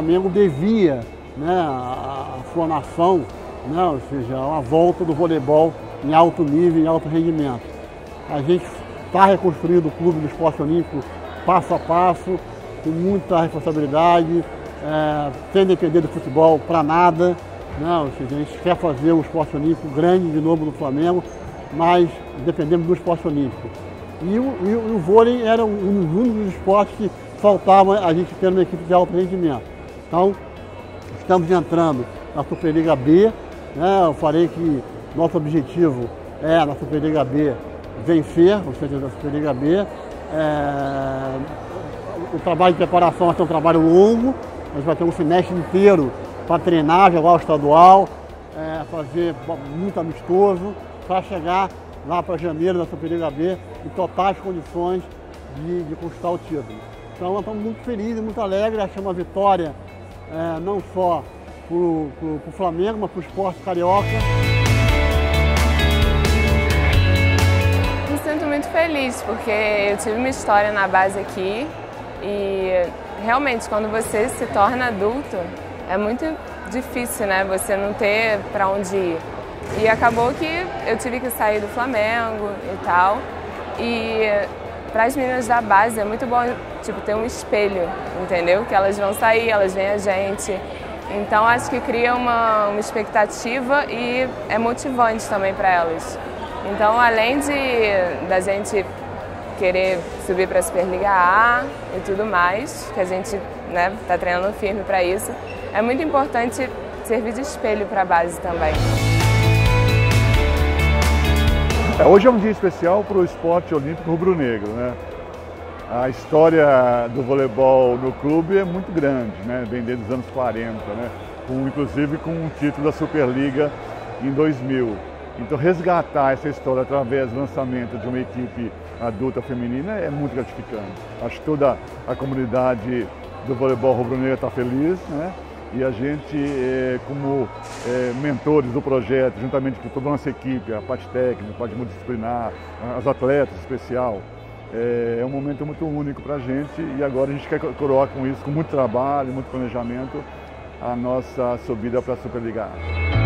Flamengo devia né, a, a sua nação, né, ou seja, a volta do voleibol em alto nível, em alto rendimento. A gente está reconstruindo o clube do esporte olímpico passo a passo, com muita responsabilidade, é, sem depender do futebol para nada. Né, seja, a gente quer fazer um esporte olímpico grande de novo no Flamengo, mas dependemos do esporte olímpico. E o, e o vôlei era um dos únicos esportes que faltava a gente ter uma equipe de alto rendimento. Então, estamos entrando na Superliga B. Né? Eu falei que nosso objetivo é, na Superliga B, vencer, ou seja, na Superliga B. É, o trabalho de preparação vai ser um trabalho longo, a gente vai ter um semestre inteiro para treinar, jogar o estadual, é, fazer muito amistoso, para chegar lá para janeiro da Superliga B em totais condições de, de conquistar o título. Então nós estamos muito felizes, muito alegres, achamos uma vitória é, não só para o Flamengo, mas para o esporte carioca. Me sinto muito feliz porque eu tive uma história na base aqui e realmente quando você se torna adulto é muito difícil, né? Você não ter para onde ir. E acabou que eu tive que sair do Flamengo e tal. E para as meninas da base é muito bom tipo ter um espelho, entendeu? Que elas vão sair, elas veem a gente. Então acho que cria uma, uma expectativa e é motivante também para elas. Então além de da gente querer subir para a Superliga A e tudo mais, que a gente né, tá treinando firme para isso, é muito importante servir de espelho para a base também. Hoje é um dia especial para o esporte olímpico rubro-negro. Né? A história do voleibol no clube é muito grande, né? vem desde os anos 40, né? com, inclusive com um título da Superliga em 2000. Então resgatar essa história através do lançamento de uma equipe adulta feminina é muito gratificante. Acho que toda a comunidade do voleibol rubro-negro está feliz, né? E a gente, é, como é, mentores do projeto, juntamente com toda a nossa equipe, a parte técnica, a parte multidisciplinar, as atletas especial, é, é um momento muito único para a gente e agora a gente quer coroar com isso, com muito trabalho, muito planejamento, a nossa subida para a Superliga A.